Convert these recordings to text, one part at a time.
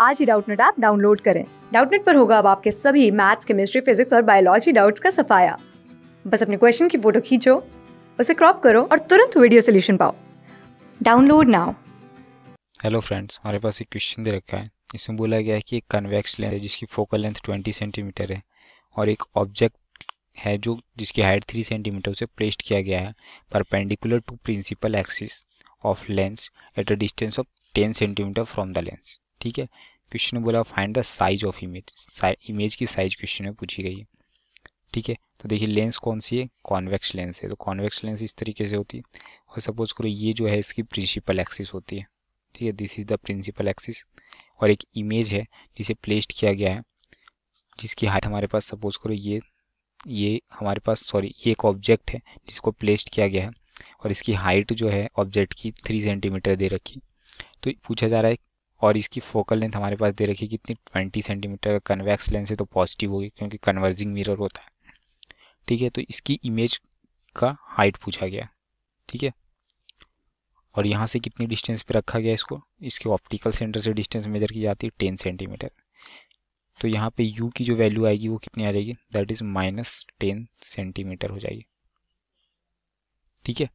आज ही Doubtnut app download करें। डाउटनेट पर होगा अब आपके सभी मैथ्स, केमिस्ट्री, फिजिक्स और बायोलॉजी डाउट्स का सफाया। बस अपने क्वेश्चन की फ़ोटो खींचो, उसे क्रॉप करो और तुरंत वीडियो सोल्यूशन पाओ। Download now. हेलो फ्रेंड्स, हमारे पास एक क्वेश्चन दे रखा है। इसमें बोला गया है कि एक कन्वेक्स लेंस है जिसकी फोकल लेंथ 20 सेंटीमीटर है और एक ऑब्जेक्ट है जो जिसकी हाइट 3 सेंटीमीटर, उसे प्लेस्ड किया गया है perpendicular to principal axis of lens at a distance of 10 centimetre from the lens. ठीक है? क्वेश्चन में बोला find the size of image image की साइज़ क्वेश्चन में पूछी गई है। ठीक है? तो देखिए लेंस कौन सी है? कॉन्वेक्स लेंस है। तो कॉन्वेक्स लेंस इस तरीके से होती है। और सपोज़ करो, ये जो है, इसकी प्रिंसिपल एक्सिस होती है। ठीक है? This is the principal axis और एक इमेज है, जिसे प्लेस्ड किया गया है। जिसकी हाइट हमारे पास सपोज़ करो, ये ये हमारे पास सॉरी ये एक ऑब्जेक्ट है, जिसको प्लेस्ड किया गया है। और इसकी हाइट जो है ऑब्जेक्ट की थ्री सेंटीमीटर दे रखी तो पूछा जा रहा है और इसकी फोकल लेंथ हमारे पास दे रखी है कितनी ट्वेंटी सेंटीमीटर कन्वेक्स लेंस है तो पॉजिटिव होगी, क्योंकि कन्वर्जिंग मिरर होता है। ठीक है तो इसकी इमेज का हाइट पूछा गया। ठीक है? और यहाँ से कितनी डिस्टेंस पे रखा गया इसको? इसके ऑप्टिकल सेंटर से डिस्टेंस मेजर की जाती है टेन सेंटीमीटर तो यहाँ पे u की जो वैल्यू आएगी वो कितनी आ जाएगी? That is minus ten centimetre हो जाएगी। ठीक है?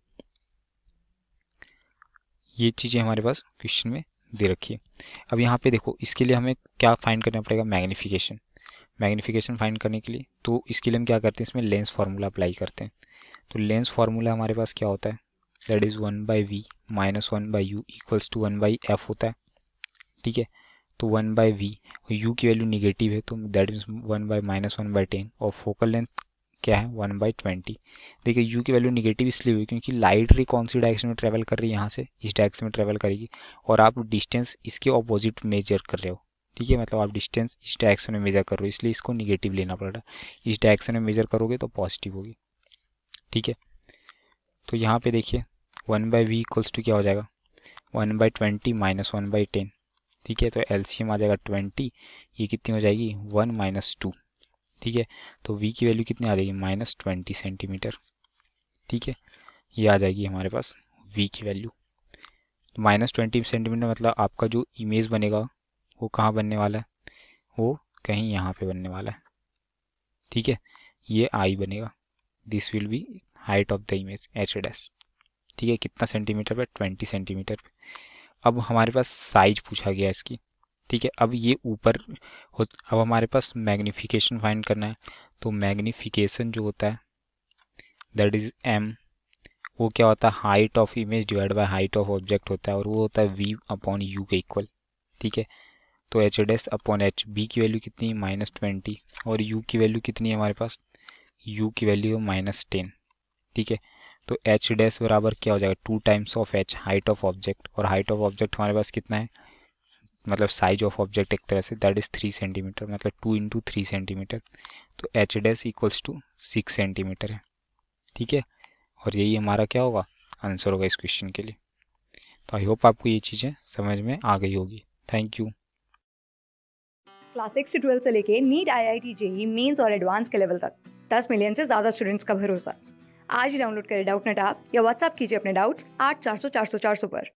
ये चीज़ें हमारे पास क्वेश्चन में दे रखी है। अब यहाँ पे देखो, इसके लिए हमें क्या फाइंड करना पड़ेगा? मैग्नीफिकेशन मैग्नीफिकेशन फाइंड करने के लिए तो इसके लिए हम क्या करते हैं? इसमें लेंस फार्मूला अप्लाई करते हैं। तो लेंस फार्मूला हमारे पास क्या होता है? That is one by v minus one by u equals to one by f होता है। ठीक है? तो वन बाई वी यू की वैल्यू निगेटिव है तो that means one by minus one by ten और फोकल लेंथ क्या है? वन बाई ट्वेंटी देखिए यू की वैल्यू निगेटिव इसलिए हुई क्योंकि लाइट रे कौन सी डायरेक्शन में ट्रेवल कर रही है? यहाँ से इस डायरेक्शन में ट्रेवल करेगी। और आप डिस्टेंस इसके ऑपोजिट मेजर कर रहे हो। ठीक है? मतलब आप डिस्टेंस इस डायरेक्शन में मेजर कर रहे हो, इसलिए इसको निगेटिव लेना पड़ रहा है। इस डायरेक्शन में मेजर करोगे तो पॉजिटिव होगी। ठीक है? तो यहाँ पे देखिए one by v equals to क्या हो जाएगा? One by twenty minus one by ten ठीक है? तो एलसीएम आ जाएगा ट्वेंटी ये कितनी हो जाएगी? वन माइनस टू ठीक है? तो v की वैल्यू कितनी आ जाएगी? माइनस ट्वेंटी सेंटीमीटर ठीक है? ये आ जाएगी हमारे पास v की वैल्यू माइनस ट्वेंटी सेंटीमीटर मतलब आपका जो इमेज बनेगा, वो कहाँ बनने वाला है? वो कहीं यहाँ पे बनने वाला है। ठीक है? ये आई बनेगा। This will be height of the image h dash ठीक है? कितना सेंटीमीटर पे? ट्वेंटी सेंटीमीटर पे। अब हमारे पास साइज़ पूछा गया इसकी। ठीक है, अब ये ऊपर अब हमारे पास मैग्नीफिकेशन फाइंड करना है। तो मैग्नीफिकेशन जो होता है दैट इज़ एम वो क्या होता है? Height of image divide by height of object होता है, और वो होता है वी अपॉन यू के इक्वल ठीक है? तो h s upon h b की वैल्यू कितनी है? माइनस ट्वेंटी और यू की वैल्यू कितनी है हमारे पास? यू की वैल्यू है माइनस टेन ठीक है? तो एच डैस बराबर क्या हो जाएगा? Two times of h height of object और हाइट ऑफ़ ऑब्जेक्ट हमारे पास कितना है? मतलब साइज़ ऑफ़ ऑब्जेक्ट एक तरह से दैट इज़ थ्री सेंटीमीटर मतलब टू इंटू थ्री सेंटीमीटर तो h dash equals to six centimetre है। ठीक है? और यही हमारा क्या होगा? आंसर होगा इस क्वेश्चन के लिए। तो आई होप आपको ये चीज़ें समझ में आ गई होगी। थैंक यू क्लास सिक्स से ट्वेल्थ से लेके NEET I I T JEE mains और एडवांस के लेवल तक। दस मिलियन से ज़्यादा स्टूडेंट्स का भरोसा। आज ही डाउनलोड करें डाउट नेट आप या व्हाट्सअप कीजिए अपने डाउट्स आठ चार सौ चार सौ चार सौ पर।